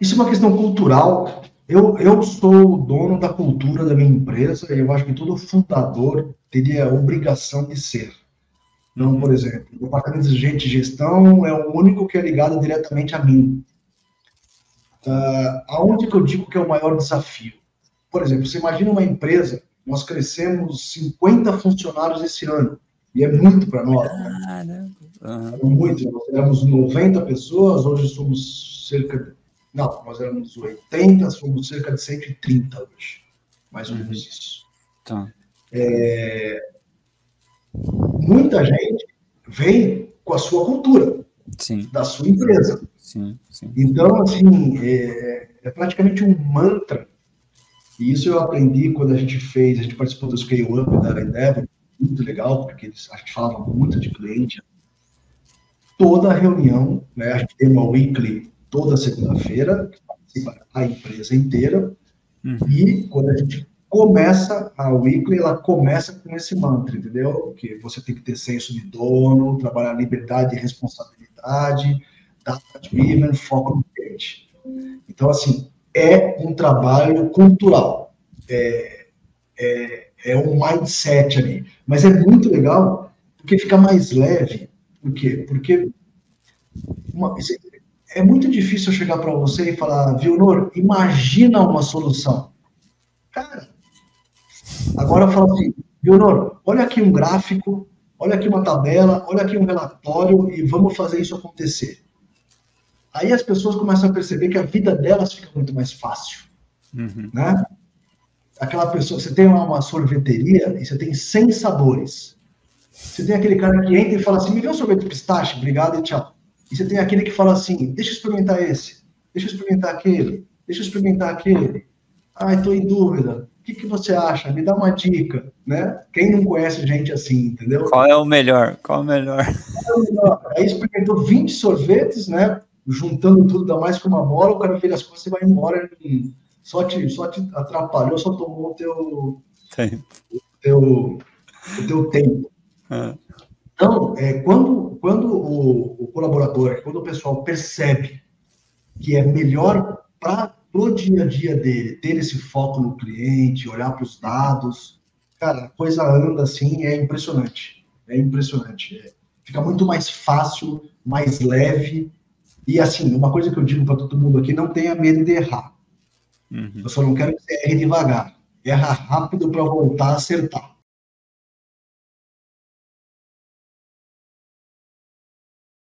Isso é uma questão cultural. Eu, eu sou o dono da cultura da minha empresa e eu acho que todo fundador teria a obrigação de ser. Então, por exemplo, o departamento de gestão é o único que é ligado diretamente a mim. Uh, aonde que eu digo que é o maior desafio? Por exemplo, você imagina uma empresa, nós crescemos 50 funcionários esse ano, e é muito para nós. Né? Uhum. Muito, nós éramos 90 pessoas, hoje somos cerca de. Não, nós éramos 80, somos cerca de 130 hoje. Mais ou menos isso. Tá. É, muita gente vem com a sua cultura, sim. da sua empresa. Sim, sim. Então, assim, é, é, praticamente um mantra. E isso eu aprendi quando a gente fez, a gente participou do Scale Up da Endeavor, muito legal, porque eles, a gente falava muito de cliente. Toda reunião, né, a gente tem uma weekly toda segunda-feira, que participa a empresa inteira, uhum. e quando a gente começa a weekly, ela começa com esse mantra, entendeu? Que você tem que ter senso de dono, trabalhar liberdade e responsabilidade, data-driven, foco no cliente. Então, assim, é um trabalho cultural, é, é, é um mindset ali, mas é muito legal porque fica mais leve. Por quê? Porque uma, é muito difícil eu chegar para você e falar, Vilnor, imagina uma solução. Cara, Agora eu falo assim, Leonor, olha aqui um gráfico, olha aqui uma tabela, olha aqui um relatório e vamos fazer isso acontecer. Aí as pessoas começam a perceber que a vida delas fica muito mais fácil, uhum. né? Aquela pessoa, você tem uma, uma sorveteria e você tem 100 sabores. Você tem aquele cara que entra e fala assim, me vê um sorvete de pistache, obrigado e tchau. E você tem aquele que fala assim, deixa eu experimentar esse, deixa eu experimentar aquele, deixa eu experimentar aquele. Ai, estou em dúvida que, que você acha? Me dá uma dica, né? Quem não conhece gente assim, entendeu? Qual é o melhor? Qual é o melhor? Aí experimentou 20 sorvetes, né? Juntando tudo, dá mais que uma bola, o cara fez as coisas e vai embora. Só te, só te atrapalhou, só tomou o teu tempo. O teu, o teu tempo. É. Então, é, quando, quando o, o colaborador, quando o pessoal percebe que é melhor para no dia a dia dele, ter esse foco no cliente, olhar para os dados, cara, a coisa anda assim, é impressionante. É impressionante. É, fica muito mais fácil, mais leve. E assim, uma coisa que eu digo para todo mundo aqui, não tenha medo de errar. Uhum. Eu só não quero que você erre devagar. Erra rápido para voltar a acertar.